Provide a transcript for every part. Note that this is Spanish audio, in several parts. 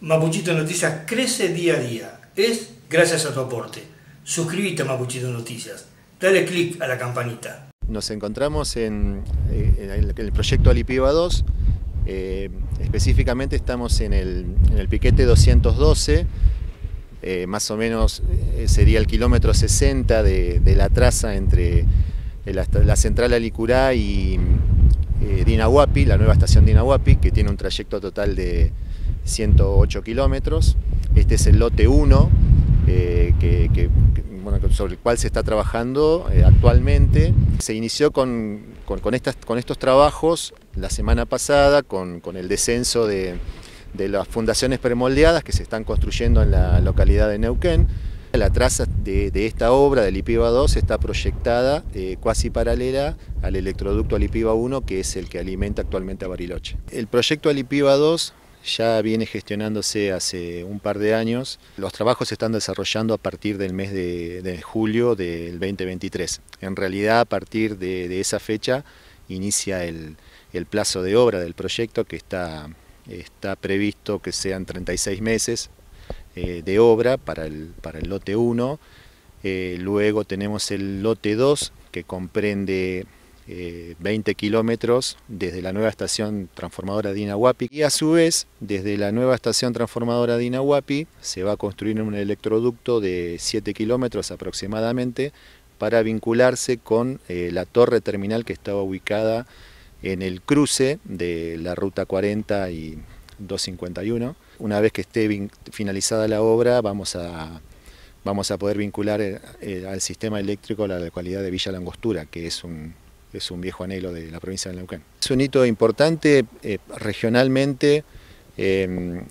Mapuchito Noticias crece día a día. Es gracias a tu aporte. Suscríbete a Mapuchito Noticias. Dale click a la campanita. Nos encontramos en, eh, el proyecto Alipiba 2. Eh, específicamente estamos en el, piquete 212. Eh, más o menos sería el kilómetro 60 de, la traza entre la, central Alicurá y Dinahuapi, la nueva estación Dinahuapi, que tiene un trayecto total de 108 kilómetros. Este es el lote 1, eh, sobre el cual se está trabajando eh, actualmente. Se inició con, estos trabajos la semana pasada, con, el descenso de, las fundaciones premoldeadas que se están construyendo en la localidad de Neuquén. La traza de, esta obra del IPIBA 2 está proyectada eh, cuasi paralela al electroducto Alipiba 1, que es el que alimenta actualmente a Bariloche. El proyecto Alipiba 2 ya viene gestionándose hace un par de años. Los trabajos se están desarrollando a partir del mes de, julio del 2023. En realidad, a partir de, esa fecha inicia el, plazo de obra del proyecto que está, está previsto que sean 36 meses eh, de obra para el, para el lote 1. Eh, luego tenemos el lote 2 que comprende 20 eh, kilómetros desde la nueva estación transformadora de Inahuapi y a su vez desde la nueva estación transformadora de Inahuapi se va a construir un electroducto de 7 kilómetros aproximadamente para vincularse con eh, la torre terminal que estaba ubicada en el cruce de la ruta 40 y 251. Una vez que esté finalizada la obra vamos a vamos a poder vincular eh, al sistema eléctrico la localidad de Villa Langostura, que es un, es un viejo anhelo de la provincia de Neuquén. Es un hito importante eh, regionalmente, eh,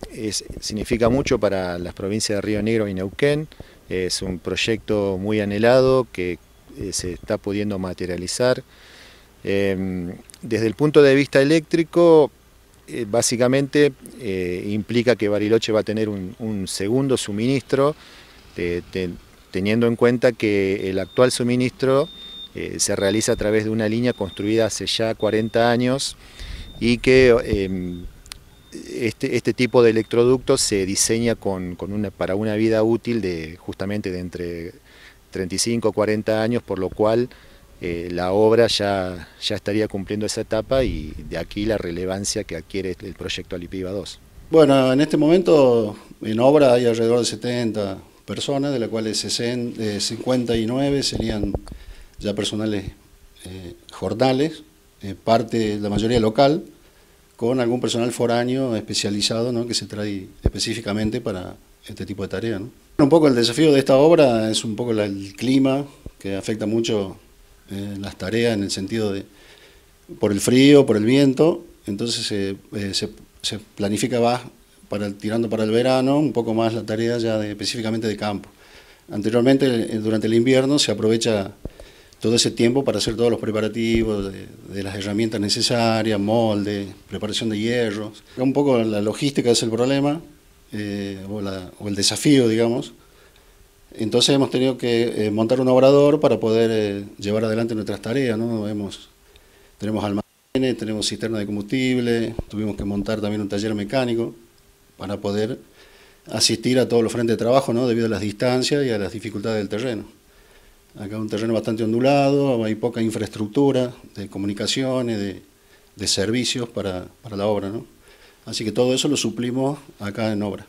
significa mucho para las provincias de Río Negro y Neuquén, es un proyecto muy anhelado que eh, se está pudiendo materializar. desde el punto de vista eléctrico, básicamente implica que Bariloche va a tener un, segundo suministro, teniendo en cuenta que el actual suministro eh, se realiza a través de una línea construida hace ya 40 años y que em, este, este, tipo de electroductos se diseña con, una, para una vida útil de justamente de entre 35 o 40 años, por lo cual eh, la obra ya, ya estaría cumpliendo esa etapa y de aquí la relevancia que adquiere el proyecto Alipiva 2. Bueno, en este momento en obra hay alrededor de 70 personas, de las cuales 59 serían ya personales eh, jornales, eh, parte, la mayoría local, con algún personal foráneo especializado ¿no? que se trae específicamente para este tipo de tareas. Un poco el desafío de esta obra es un poco el clima, que afecta mucho eh, las tareas en el sentido de por el frío, por el viento, entonces se, planifica más para, tirando para el verano un poco más la tarea ya específicamente de campo. Anteriormente, durante el invierno, se aprovecha todo ese tiempo para hacer todos los preparativos de, las herramientas necesarias, molde, preparación de hierros. Un poco la logística es el problema, eh, o, el desafío, digamos. Entonces hemos tenido que eh, montar un obrador para poder eh, llevar adelante nuestras tareas. ¿no? Hemos, tenemos almacenes, tenemos cisterna de combustible, tuvimos que montar también un taller mecánico para poder asistir a todos los frentes de trabajo ¿no? debido a las distancias y a las dificultades del terreno. Acá un terreno bastante ondulado, hay poca infraestructura de comunicaciones, de, servicios para, la obra. ¿no? Así que todo eso lo suplimos acá en obra.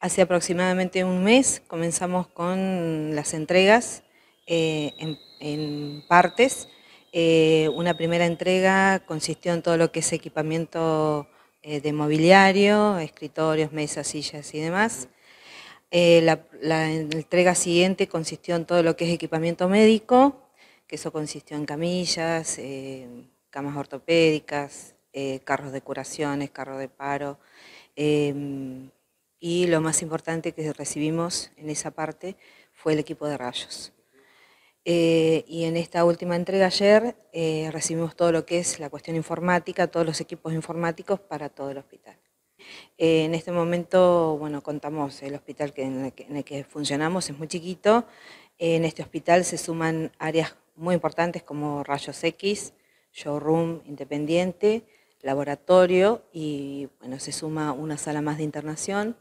Hace aproximadamente un mes comenzamos con las entregas eh, en, partes. Eh, una primera entrega consistió en todo lo que es equipamiento eh, de mobiliario, escritorios, mesas, sillas y demás. Eh, la, entrega siguiente consistió en todo lo que es equipamiento médico, que eso consistió en camillas, eh, camas ortopédicas, eh, carros de curaciones, carros de paro. Em, y lo más importante que recibimos en esa parte fue el equipo de rayos. y en esta última entrega ayer recibimos todo lo que es la cuestión informática, todos los equipos informáticos para todo el hospital. Eh, en este momento, bueno, contamos el hospital en, el que, funcionamos, es muy chiquito. en este hospital se suman áreas muy importantes como rayos X, showroom independiente, laboratorio y bueno, se suma una sala más de internación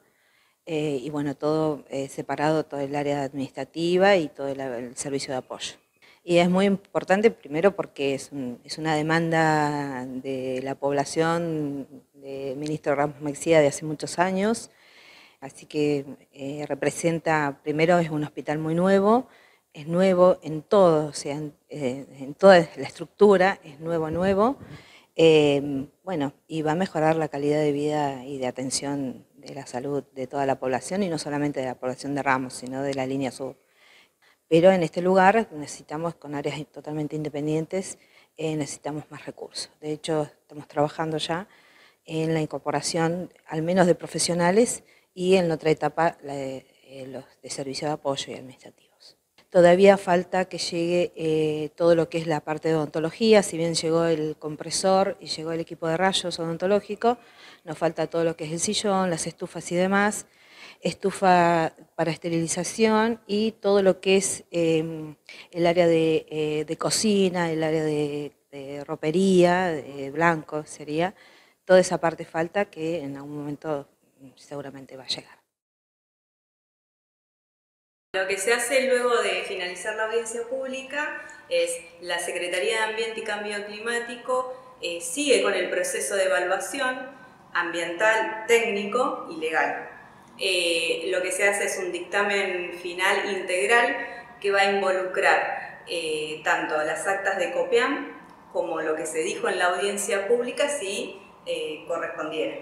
eh, y bueno, todo eh, separado, todo el área administrativa y todo el, servicio de apoyo. Y es muy importante primero porque es, una demanda de la población ministro Ramos Mexía de hace muchos años, así que eh, representa, primero es un hospital muy nuevo, es nuevo en todo, o sea, en, toda la estructura, es nuevo, nuevo, bueno, y va a mejorar la calidad de vida y de atención de la salud de toda la población y no solamente de la población de Ramos, sino de la línea sur. Pero en este lugar necesitamos, con áreas totalmente independientes, eh, necesitamos más recursos. De hecho, estamos trabajando ya en la incorporación al menos de profesionales y en otra etapa eh, los de servicio de apoyo y administrativos. Todavía falta que llegue eh, todo lo que es la parte de odontología, si bien llegó el compresor y llegó el equipo de rayos odontológico, nos falta todo lo que es el sillón, las estufas y demás, estufa para esterilización y todo lo que es em, el área eh, de, cocina, el área de, de ropería, de blanco sería, toda esa parte falta que en algún momento seguramente va a llegar. Lo que se hace luego de finalizar la audiencia pública es la Secretaría de Ambiente y Cambio Climático eh, sigue con el proceso de evaluación ambiental, técnico y legal. Eh, lo que se hace es un dictamen final integral que va a involucrar eh, tanto las actas de COPEAM como lo que se dijo en la audiencia pública si correspondiera.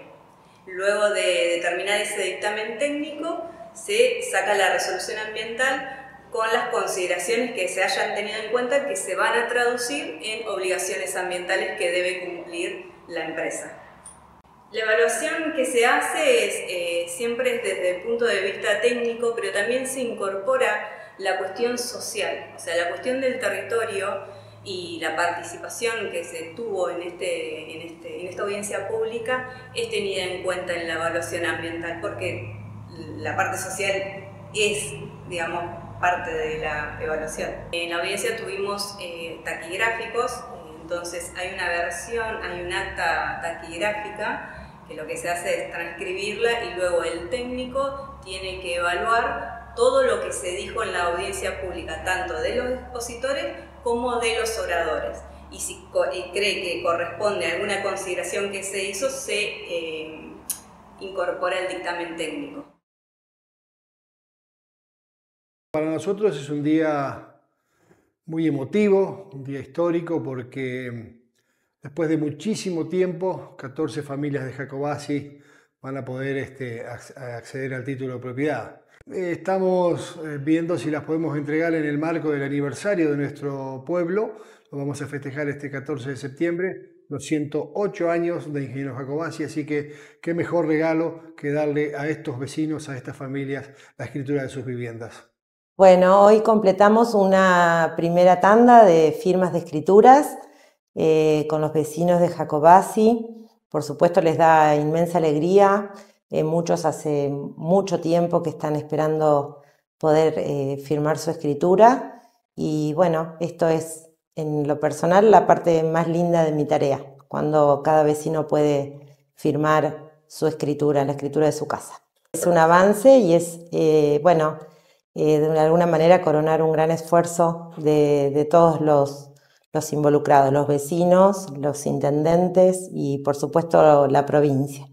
Luego de determinar ese dictamen técnico, se saca la resolución ambiental con las consideraciones que se hayan tenido en cuenta que se van a traducir en obligaciones ambientales que debe cumplir la empresa. La evaluación que se hace es, eh, siempre es desde el punto de vista técnico, pero también se incorpora la cuestión social, o sea, la cuestión del territorio y la participación que se tuvo en, este, en, este, en esta audiencia pública es tenida en cuenta en la evaluación ambiental, porque la parte social es, digamos, parte de la evaluación. En la audiencia tuvimos eh, taquigráficos, entonces hay una versión, hay un acta taquigráfica que lo que se hace es transcribirla y luego el técnico tiene que evaluar todo lo que se dijo en la audiencia pública, tanto de los expositores como de los oradores. Y si cree que corresponde a alguna consideración que se hizo, se eh, incorpora el dictamen técnico. Para nosotros es un día muy emotivo, un día histórico, porque después de muchísimo tiempo, 14 familias de Jacobasi van a poder este, acceder al título de propiedad. Estamos eh, viendo si las podemos entregar en el marco del aniversario de nuestro pueblo. Lo vamos a festejar este 14 de septiembre, los 108 años de Ingeniero Jacobasi, así que qué mejor regalo que darle a estos vecinos, a estas familias, la escritura de sus viviendas. Bueno, hoy completamos una primera tanda de firmas de escrituras eh, con los vecinos de Jacobasi. Por supuesto les da inmensa alegría. Eh, muchos hace mucho tiempo que están esperando poder eh, firmar su escritura. Y bueno, esto es en lo personal la parte más linda de mi tarea, cuando cada vecino puede firmar su escritura, la escritura de su casa. Es un avance y es, bueno, eh, de alguna manera coronar un gran esfuerzo de, todos los, los involucrados, los vecinos, los intendentes y por supuesto la provincia.